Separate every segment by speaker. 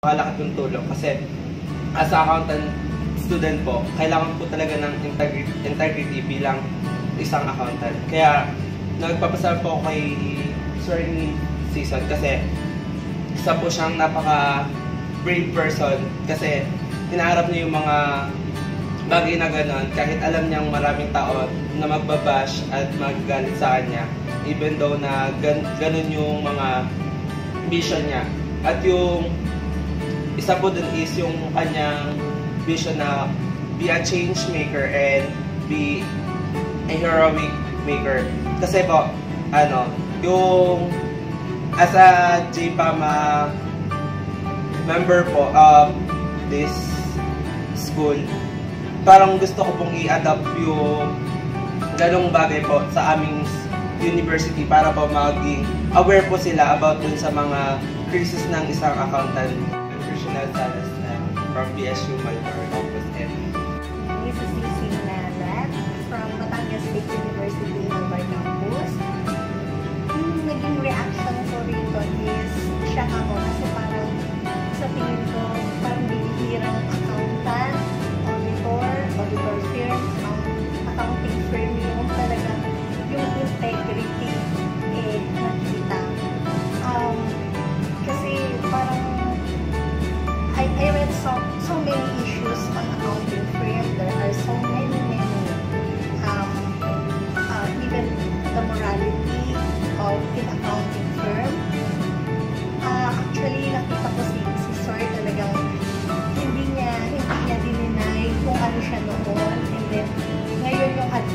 Speaker 1: Nakalaki yung tulong. Kasi as accountant student po, kailangan po talaga ng integrity, integrity bilang isang accountant. Kaya nagpapasal po kay Sir Neil Season kasi isa po siyang napaka brave person. Kasi hinaharap niya yung mga bagay na gano'n kahit alam niyang maraming tao na magbabash at magagalit sa kanya even though na gan ganun yung mga vision niya. At yung isa po dun is yung kanyang vision na be a change maker and be a heroic maker. Kasi po, ano, yung as a JPAMA member po of this school, parang gusto ko pong i-adapt yung ganong bagay po sa aming university para po maging aware po sila about dun sa mga crisis ng isang accountant. Nutritional Salas uh, from BSU Malbar Campus and
Speaker 2: This is Lucy Narat from Batangas State University, Malbar Campus. Yung naging reaction ko rito is siya ako kasi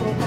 Speaker 2: рука.